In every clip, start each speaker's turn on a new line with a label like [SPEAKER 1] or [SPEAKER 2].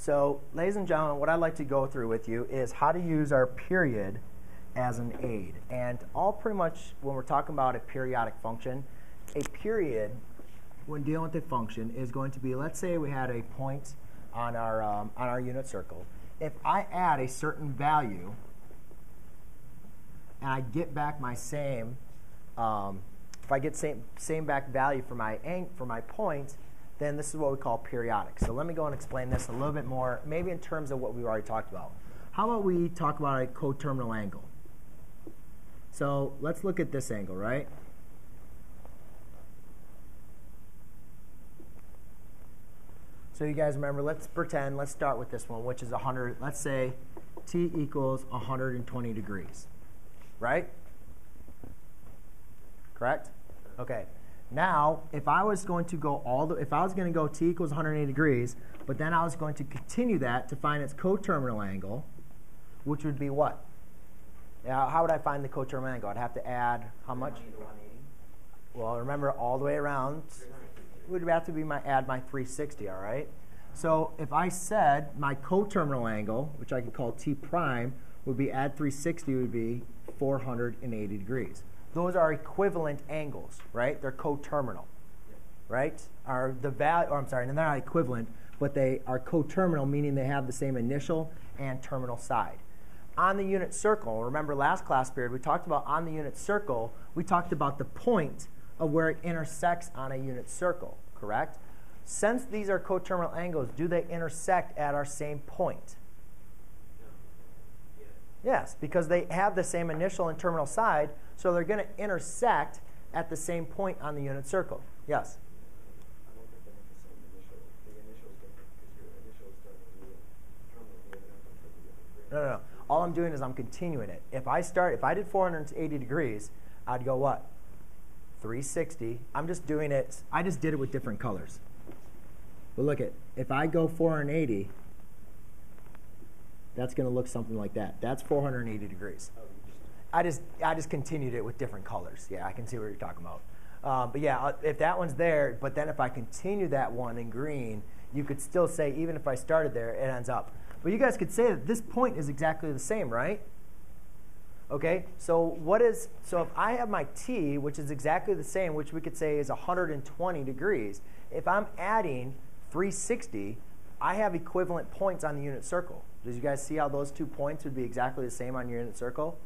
[SPEAKER 1] So, ladies and gentlemen, what I'd like to go through with you is how to use our period as an aid. And all pretty much when we're talking about a periodic function, a period, when dealing with a function, is going to be, let's say we had a point on our, um, on our unit circle. If I add a certain value, and I get back my same, um, if I get same, same back value for my, for my point, then this is what we call periodic. So let me go and explain this a little bit more, maybe in terms of what we've already talked about. How about we talk about a coterminal angle? So let's look at this angle, right? So you guys remember, let's pretend, let's start with this one, which is 100. Let's say t equals 120 degrees, right? Correct? Okay. Now, if I was going to go all the, if I was going to go t equals 180 degrees, but then I was going to continue that to find its coterminal angle, which would be what? Now, how would I find the coterminal angle? I'd have to add how much? Well, remember all the way around would have to be my add my 360, all right? So if I said my coterminal angle, which I could call t prime, would be add 360 would be 480 degrees. Those are equivalent angles, right? They're coterminal, right? Are the value, or oh, I'm sorry, they're not equivalent, but they are coterminal, meaning they have the same initial and terminal side. On the unit circle, remember last class period, we talked about on the unit circle, we talked about the point of where it intersects on a unit circle, correct? Since these are coterminal angles, do they intersect at our same point? Yes, because they have the same initial and terminal side, so they're going to intersect at the same point on the unit circle. Yes? No, no, no. All I'm doing is I'm continuing it. If I start, if I did 480 degrees, I'd go what? 360. I'm just doing it, I just did it with different colors. But look at, if I go 480, that's going to look something like that. That's 480 degrees. I just I just continued it with different colors. Yeah, I can see what you're talking about. Um, but yeah, uh, if that one's there, but then if I continue that one in green, you could still say even if I started there, it ends up. But you guys could say that this point is exactly the same, right? Okay, so what is, so if I have my t, which is exactly the same, which we could say is 120 degrees, if I'm adding 360, I have equivalent points on the unit circle. Did you guys see how those two points would be exactly the same on your unit circle?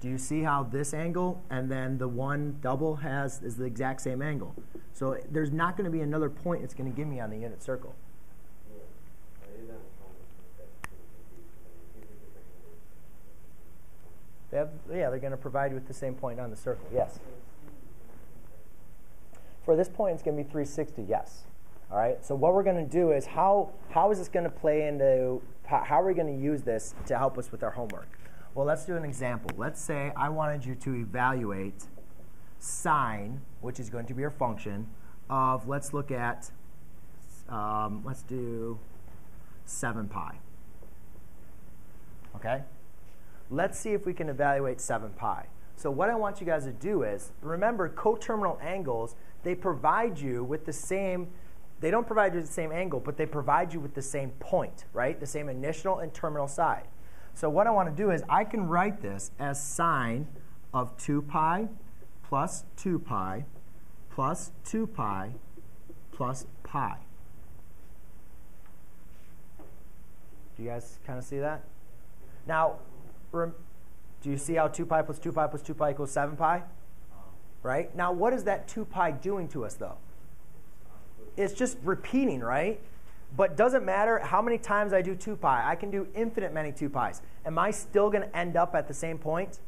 [SPEAKER 1] Do you see how this angle and then the one double has is the exact same angle? So there's not going to be another point it's going to give me on the unit circle. They have, yeah, they're going to provide you with the same point on the circle. Yes. For this point, it's going to be 360. Yes. All right. So what we're going to do is how how is this going to play into how, are we going to use this to help us with our homework? Well, let's do an example. Let's say I wanted you to evaluate sine, which is going to be your function, of, let's look at, um, let's do 7 pi. Okay? Let's see if we can evaluate 7 pi. So what I want you guys to do is, remember coterminal angles, they provide you with the same, they don't provide you the same angle, but they provide you with the same point, right? The same initial and terminal side. So what I want to do is I can write this as sine of 2 pi plus 2 pi plus 2 pi plus pi. Do you guys kind of see that? Now, do you see how 2 pi plus 2 pi plus 2 pi equals 7 pi? Uh-huh. Right? Now, what is that 2 pi doing to us, though? It's just repeating, right? But doesn't matter how many times I do 2 pi. I can do infinite many 2 pi's. Am I still going to end up at the same point?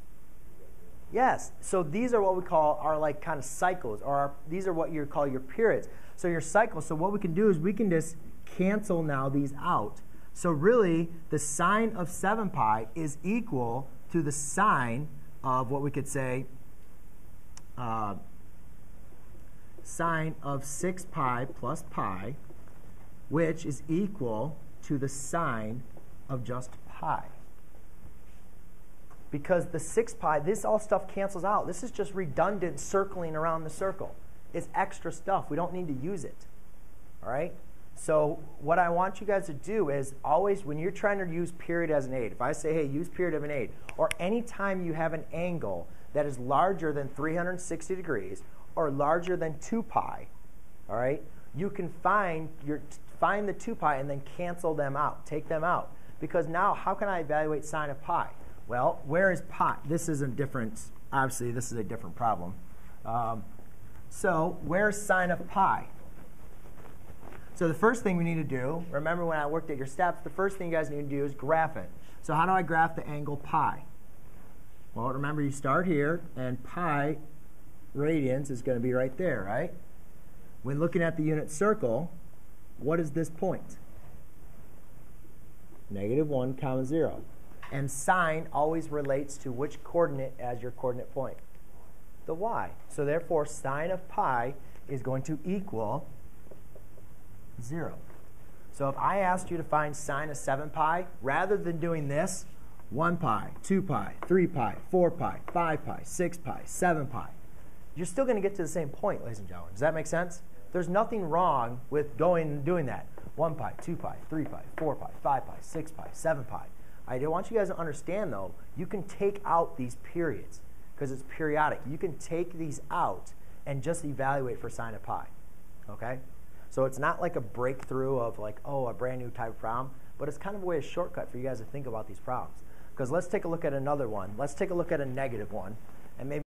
[SPEAKER 1] Yes. So these are what we call our like kind of cycles, or our, these are what you call your periods. So your cycles. So what we can do is we can just cancel now these out. So really, the sine of 7 pi is equal to the sine of what we could say uh, sine of 6 pi plus pi which is equal to the sine of just pi. Because the 6 pi, this all stuff cancels out. This is just redundant circling around the circle. It's extra stuff. We don't need to use it. All right? So what I want you guys to do is always, when you're trying to use period as an aid, if I say, hey, use period of an aid, or anytime you have an angle that is larger than 360 degrees or larger than 2 pi, all right, you can find your find the 2 pi and then cancel them out, take them out. Because now, how can I evaluate sine of pi? Well, where is pi? This is a different, obviously, this is a different problem. Um, so where's sine of pi? So the first thing we need to do, remember when I worked at your steps, the first thing you guys need to do is graph it. So how do I graph the angle pi? Well, remember you start here, and pi radians is going to be right there, right? When looking at the unit circle, what is this point? Negative 1 comma 0. And sine always relates to which coordinate as your coordinate point? The y. So therefore, sine of pi is going to equal 0. So if I asked you to find sine of 7 pi, rather than doing this, 1 pi, 2 pi, 3 pi, 4 pi, 5 pi, 6 pi, 7 pi, you're still going to get to the same point, ladies and gentlemen. Does that make sense? There's nothing wrong with going and doing that. 1 pi, 2 pi, 3 pi, 4 pi, 5 pi, 6 pi, 7 pi. I want you guys to understand, though, you can take out these periods because it's periodic. You can take these out and just evaluate for sine of pi. Okay? So it's not like a breakthrough of like, oh, a brand new type of problem, but it's kind of a way, a shortcut for you guys to think about these problems. Because let's take a look at another one. Let's take a look at a negative one. And maybe